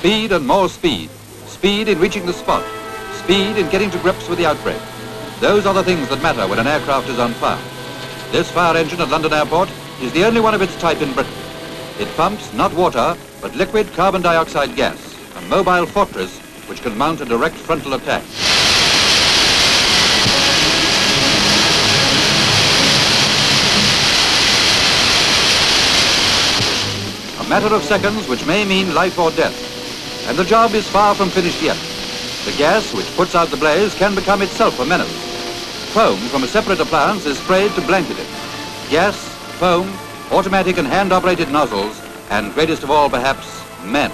Speed and more speed. Speed in reaching the spot. Speed in getting to grips with the outbreak. Those are the things that matter when an aircraft is on fire. This fire engine at London Airport is the only one of its type in Britain. It pumps not water, but liquid carbon dioxide gas, a mobile fortress which can mount a direct frontal attack. A matter of seconds which may mean life or death. And the job is far from finished yet. The gas which puts out the blaze can become itself a menace. Foam from a separate appliance is sprayed to blanket it. Gas, foam, automatic and hand-operated nozzles, and greatest of all, perhaps, men.